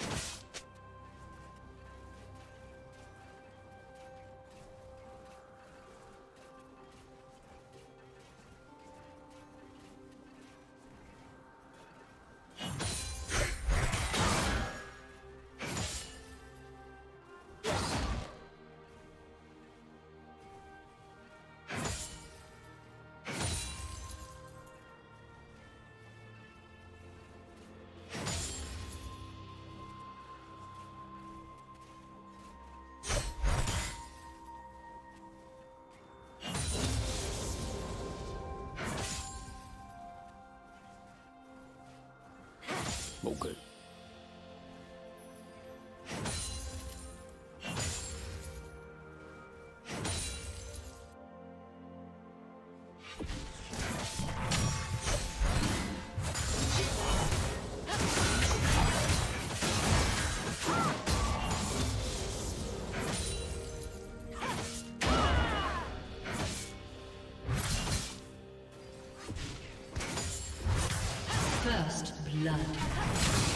you Okay. First blood.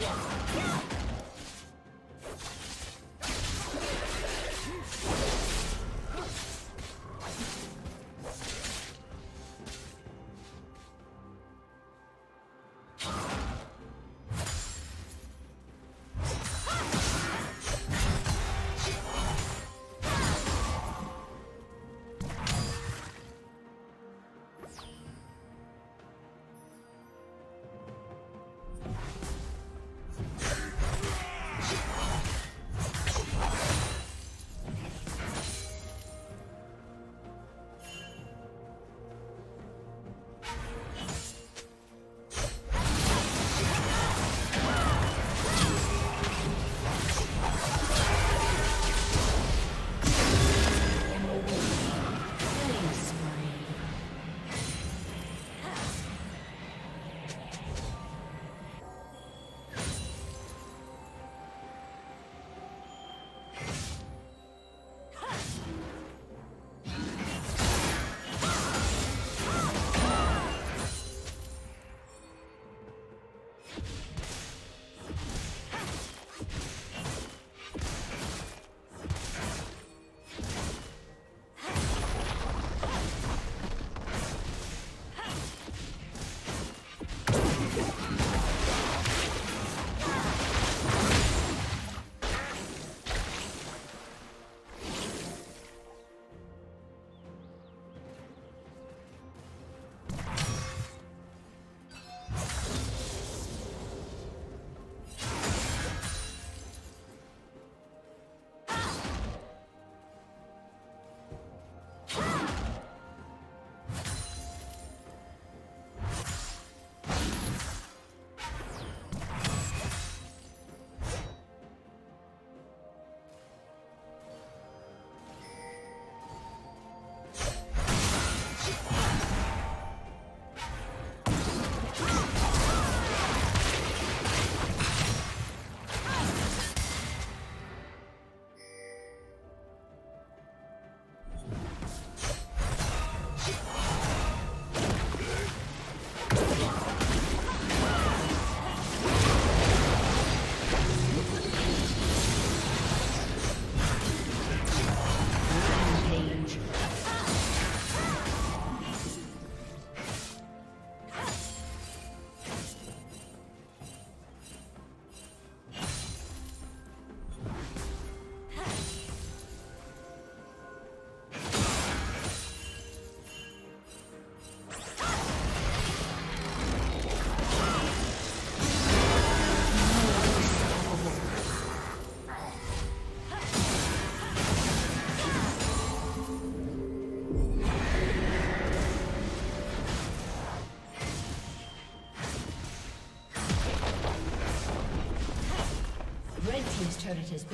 Yeah.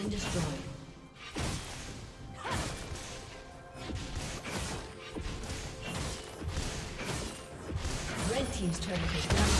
Been destroyed. Red Team's turret has been